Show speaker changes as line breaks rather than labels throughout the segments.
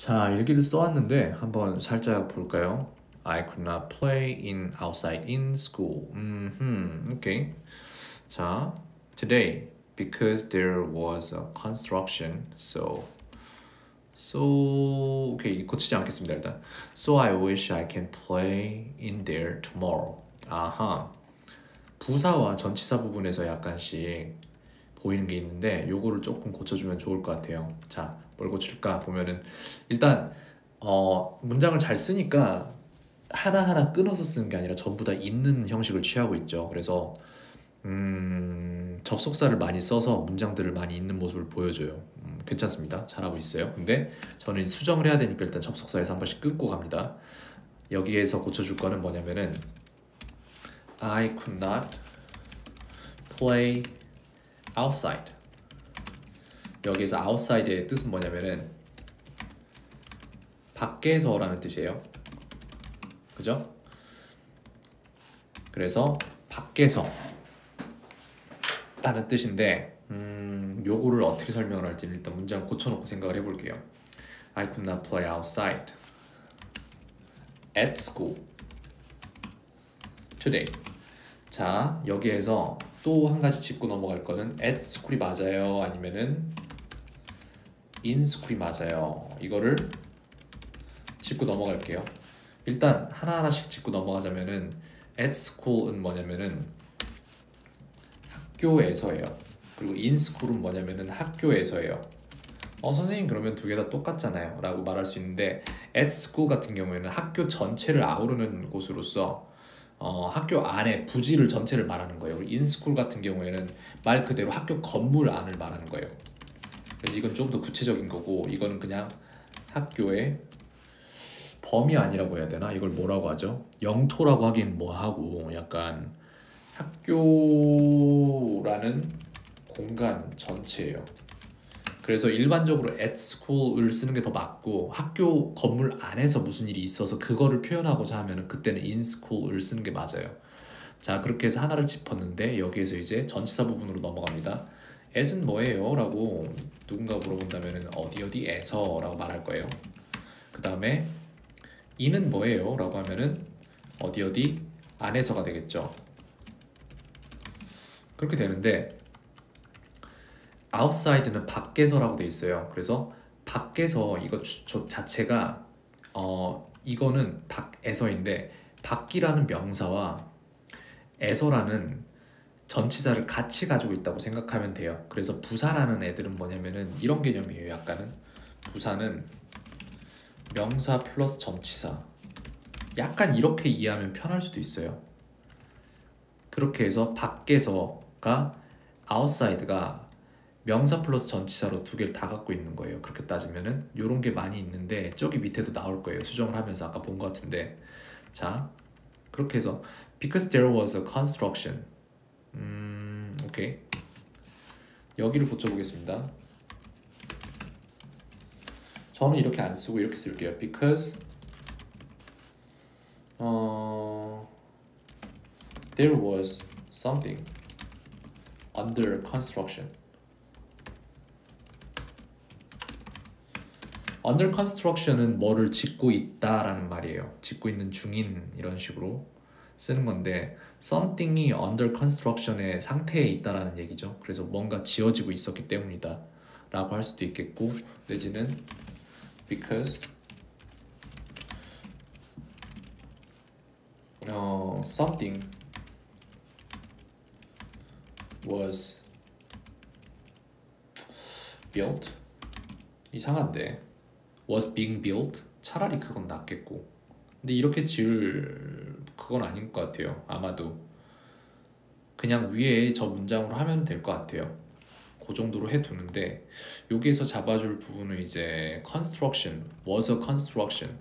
자, 일기를 써왔는데 한번 살짝 볼까요? I could not play in outside in school. 음, 오케이. 자, today because there was a construction, so so 오케이 고치지 않겠습니다 일단. So I wish I can play in there tomorrow. 아하. 부사와 전치사 부분에서 약간씩 보이는 게 있는데 요거를 조금 고쳐주면 좋을 것 같아요. 자, 뭘 고칠까 보면은 일단 어, 문장을 잘 쓰니까 하나하나 끊어서 쓰는 게 아니라 전부 다 있는 형식을 취하고 있죠. 그래서 음, 접속사를 많이 써서 문장들을 많이 있는 모습을 보여줘요. 음, 괜찮습니다. 잘하고 있어요. 근데 저는 수정을 해야 되니까 일단 접속사에서 한 번씩 끊고 갑니다. 여기에서 고쳐줄 거는 뭐냐면은 I could not play outside. 여기에서 outside의 뜻은 뭐냐면은 밖에서라는 뜻이에요. 그죠? 그래서 밖에서 라는 뜻인데 음, 요거를 어떻게 설명을 할지 일단 문장 고쳐놓고 생각을 해볼게요. I could not play outside at school today. 자 여기에서 또 한 가지 짚고 넘어갈 거는 at school이 맞아요 아니면은 school이 맞아요. 이거를 짚고 넘어갈게요. 일단 하나하나씩 짚고 넘어가자면은 at school은 뭐냐면은 학교에서예요. 그리고 school은 뭐냐면은 학교에서예요. 어 선생님 그러면 두 개 다 똑같잖아요. 라고 말할 수 있는데 at school 같은 경우에는 학교 전체를 아우르는 곳으로서 어, 학교 안에 부지를 전체를 말하는 거예요. in school 같은 경우에는 말 그대로 학교 건물 안을 말하는 거예요. 그래서 이건 좀 더 구체적인 거고 이거는 그냥 학교의 범위 아니라고 해야 되나? 이걸 뭐라고 하죠? 영토라고 하긴 뭐하고 약간 학교라는 공간 전체예요. 그래서 일반적으로 at school을 쓰는 게 더 맞고 학교 건물 안에서 무슨 일이 있어서 그거를 표현하고자 하면은 그때는 in school을 쓰는 게 맞아요. 자 그렇게 해서 하나를 짚었는데 여기에서 이제 전치사 부분으로 넘어갑니다. At은 뭐예요? 라고 누군가 물어본다면은 어디 어디에서 라고 말할 거예요. 그 다음에 in은 뭐예요? 라고 하면은 어디 어디 안에서가 되겠죠. 그렇게 되는데 outside는 밖에서라고 돼 있어요. 그래서 밖에서 이거 저 자체가 어 이거는 밖에서인데 밖이라는 명사와 에서라는 전치사를 같이 가지고 있다고 생각하면 돼요. 그래서 부사라는 애들은 뭐냐면은 이런 개념이에요. 약간은 부사는 명사 플러스 전치사. 약간 이렇게 이해하면 편할 수도 있어요. 그렇게 해서 밖에서가 outside가 명사 플러스 전치사로 두 개를 다 갖고 있는 거예요. 그렇게 따지면은 이런 게 많이 있는데 저기 밑에도 나올 거예요. 수정을 하면서 아까 본 것 같은데 자 그렇게 해서 because there was a construction 음 오케이 여기를 고쳐보겠습니다. 저는 이렇게 안 쓰고 이렇게 쓸게요. because 어 there was something under construction under construction은 뭐를 짓고 있다라는 말이에요. 짓고 있는 중인 이런 식으로 쓰는 건데 something이 under construction의 상태에 있다라는 얘기죠. 그래서 뭔가 지어지고 있었기 때문이다 라고 할 수도 있겠고 내지는 because 어, something was built 이상한데 was being built 차라리 그건 낫겠고 근데 이렇게 지을 그건 아닌 것 같아요 아마도. 그냥 위에 저 문장으로 하면 될 것 같아요. 그 정도로 해두는데 여기에서 잡아줄 부분은 이제 construction was a construction.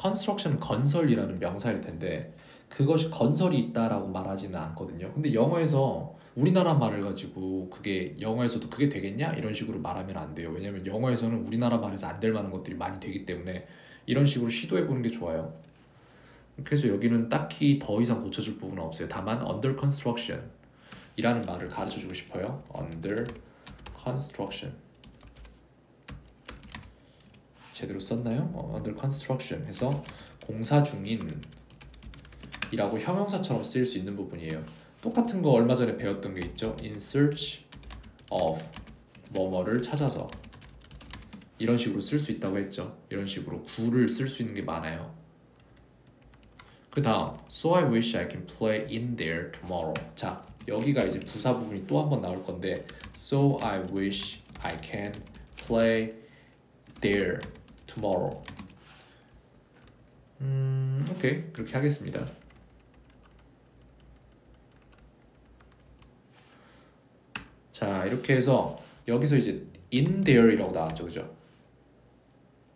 construction 건설이라는 명사일 텐데 그것이 건설이 있다라고 말하지는 않거든요. 근데 영어에서 우리나라 말을 가지고 그게 영어에서도 그게 되겠냐? 이런 식으로 말하면 안 돼요. 왜냐면 영어에서는 우리나라 말에서 안 될 만한 것들이 많이 되기 때문에 이런 식으로 시도해 보는 게 좋아요. 그래서 여기는 딱히 더 이상 고쳐줄 부분은 없어요. 다만 under construction 이라는 말을 가르쳐 주고 싶어요. under construction 제대로 썼나요? 어, under construction 해서 공사 중인 이라고 형용사처럼 쓰일 수 있는 부분이에요. 똑같은 거 얼마 전에 배웠던 게 있죠. in search of 뭐뭐를 찾아서 이런 식으로 쓸 수 있다고 했죠. 이런 식으로 구를 쓸 수 있는 게 많아요. 그 다음 So I wish I can play in there tomorrow. 자 여기가 이제 부사 부분이 또 한 번 나올 건데 So I wish I can play there tomorrow. 음 오케이. 그렇게 하겠습니다. 자 이렇게 해서 여기서 이제 in there이라고 나왔죠. 그죠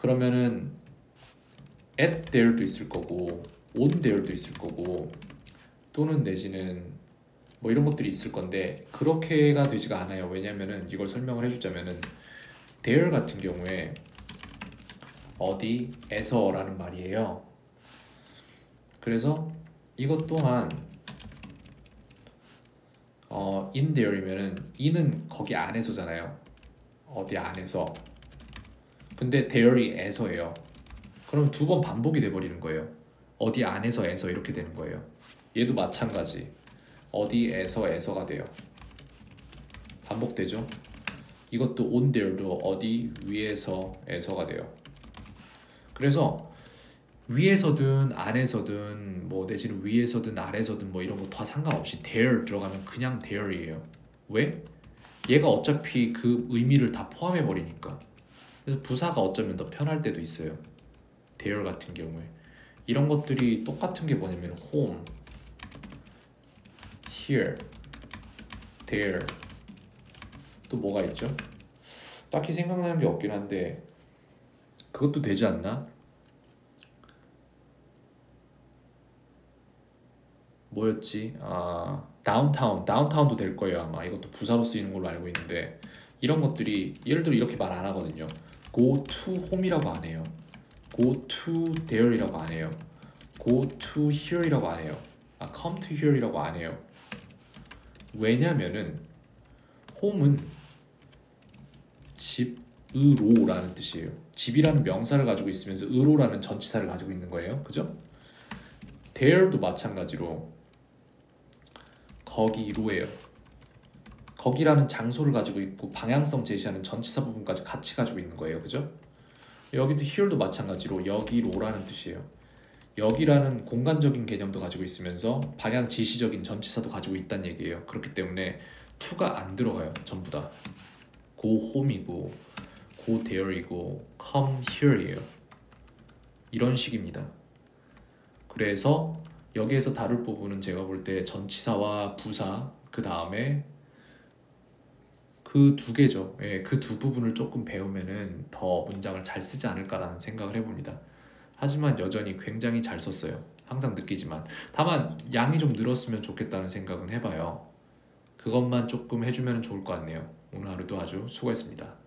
그러면은 at there도 있을 거고 on there도 있을 거고 또는 내지는 뭐 이런 것들이 있을 건데 그렇게가 되지가 않아요 왜냐면은 이걸 설명을 해주자면은 there 같은 경우에 어디에서 라는 말이에요 그래서 이것 또한 어, in there이면은 in은 거기 안에서잖아요. 어디 안에서. 근데 there이 에서예요. 그럼 두 번 반복이 돼 버리는 거예요. 어디 안에서 에서 이렇게 되는 거예요. 얘도 마찬가지. 어디에서 에서가 돼요. 반복되죠? 이것도 on there도 어디 위에서 에서가 돼요. 그래서 위에서든 안에서든 뭐 내지는 위에서든 아래서든 뭐 이런 거 다 상관없이 there 들어가면 그냥 there이에요. 왜? 얘가 어차피 그 의미를 다 포함해 버리니까. 그래서 부사가 어쩌면 더 편할 때도 있어요. there 같은 경우에 이런 것들이 똑같은 게 뭐냐면 home, here, there 또 뭐가 있죠? 딱히 생각나는 게 없긴 한데 그것도 되지 않나? 뭐였지? 아 다운타운 다운타운도 될 거예요 아마 이것도 부사로 쓰이는 걸로 알고 있는데 이런 것들이 예를 들어 이렇게 말 안 하거든요 go to home이라고 안 해요. go to there이라고 안 해요. go to here이라고 안 해요. 아 come to here이라고 안 해요. 왜냐면은 home은 집으로라는 뜻이에요. 집이라는 명사를 가지고 있으면서 으로라는 전치사를 가지고 있는 거예요. 그죠? there도 마찬가지로 거기로예요. 거기라는 장소를 가지고 있고 방향성 제시하는 전치사 부분까지 같이 가지고 있는 거예요. 그죠? 여기도 here도 마찬가지로 여기로라는 뜻이에요. 여기라는 공간적인 개념도 가지고 있으면서 방향 지시적인 전치사도 가지고 있다는 얘기예요. 그렇기 때문에 to가 안 들어가요. 전부 다. go home이고 go there이고 come here이에요. 이런 식입니다. 그래서 여기에서 다룰 부분은 제가 볼 때 전치사와 부사 그 다음에 그 두 개죠. 예, 그 두 부분을 조금 배우면은 더 문장을 잘 쓰지 않을까라는 생각을 해봅니다. 하지만 여전히 굉장히 잘 썼어요. 항상 느끼지만 다만 양이 좀 늘었으면 좋겠다는 생각은 해봐요. 그것만 조금 해주면 좋을 것 같네요. 오늘 하루도 아주 수고했습니다.